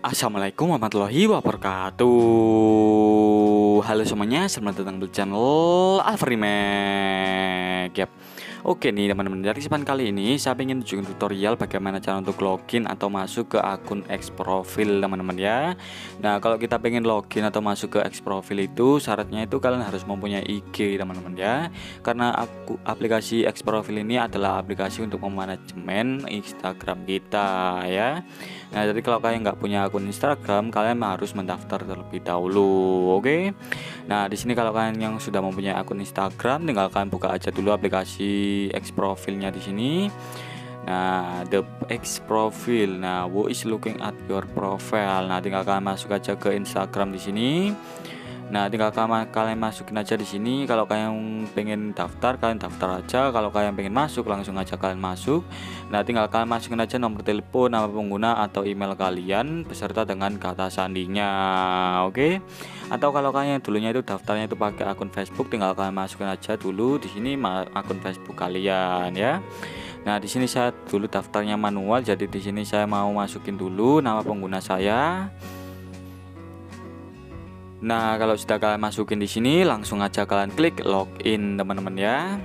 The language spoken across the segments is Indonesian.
Assalamualaikum warahmatullahi wabarakatuh. Halo semuanya, selamat datang di channel Alfarimek Oke nih teman-teman, dari kesempatan kali ini saya ingin tunjukin tutorial bagaimana cara untuk login atau masuk ke akun X profil teman-teman ya. Nah kalau kita pengen login atau masuk ke X profil itu syaratnya itu kalian harus mempunyai IG teman-teman ya. Karena aku aplikasi X profil ini adalah aplikasi untuk memanajemen Instagram kita ya. Nah jadi kalau kalian nggak punya akun Instagram, kalian harus mendaftar terlebih dahulu, oke? Nah di sini kalau kalian yang sudah mempunyai akun Instagram, tinggal kalian buka aja dulu aplikasi X profilnya di sini. Nah, the X profile. Nah, who is looking at your profile? Nah, tinggal kalian masuk aja ke Instagram di sini. Nah, tinggal kalian masukin aja di sini. Kalau kalian pengen daftar, kalian daftar aja. Kalau kalian pengen masuk, langsung aja kalian masuk. Nah, tinggal kalian masukin aja nomor telepon, nama pengguna atau email kalian beserta dengan kata sandinya. Oke. Okay? Atau kalau kalian dulunya itu daftarnya itu pakai akun Facebook, tinggal kalian masukin aja dulu di sini akun Facebook kalian ya. Nah, di sini saya dulu daftarnya manual, jadi di sini saya mau masukin dulu nama pengguna saya. Nah, kalau sudah kalian masukin di sini, langsung aja kalian klik login, teman-teman ya.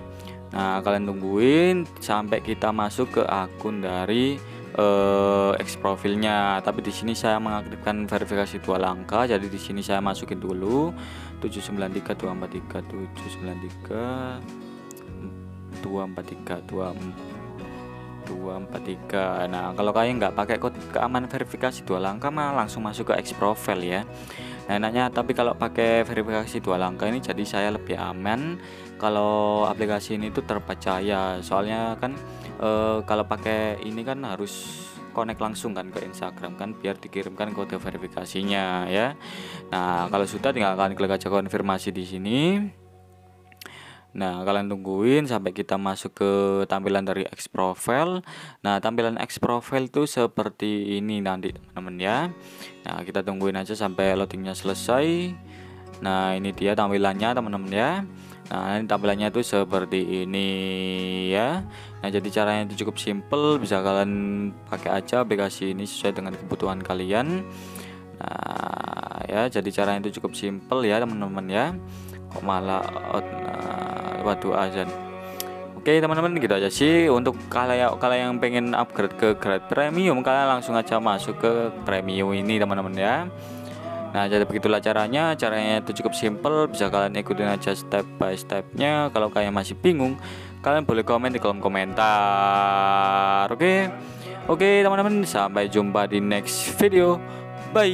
Nah, kalian tungguin sampai kita masuk ke akun dari uh, X profilnya. Tapi di sini saya mengaktifkan verifikasi dua langkah, jadi di sini saya masukin dulu 793 243 793 243 243 Nah kalau kalian nggak pakai kode keamanan verifikasi dua langkah mah langsung masuk ke X profile ya Nah, enaknya tapi kalau pakai verifikasi dua langkah ini jadi saya lebih aman. Kalau aplikasi ini tuh terpercaya soalnya kan e, kalau pakai ini kan harus connect langsung kan ke Instagram kan biar dikirimkan kode verifikasinya ya. Nah kalau sudah tinggal kalian klik aja konfirmasi di sini Nah, kalian tungguin sampai kita masuk ke tampilan dari X profile. Nah, tampilan X profile itu seperti ini nanti, teman-teman ya. Nah, kita tungguin aja sampai loadingnya selesai. Nah, ini dia tampilannya, teman-teman ya. Nah, ini tampilannya itu seperti ini ya. Nah, jadi caranya itu cukup simple, bisa kalian pakai aja aplikasi ini sesuai dengan kebutuhan kalian. Nah, ya, jadi caranya itu cukup simple ya, teman-teman ya. Kok malah nah, waduh azan oke teman-teman gitu aja sih. Untuk kalian kalian yang pengen upgrade ke grade premium kalian langsung aja masuk ke premium ini teman-teman ya. Nah jadi begitulah caranya. Caranya itu cukup simple. Bisa kalian ikutin aja step by stepnya. Kalau kalian masih bingung Kalian boleh komen di kolom komentar Oke? Oke teman-teman Sampai jumpa di next video. Bye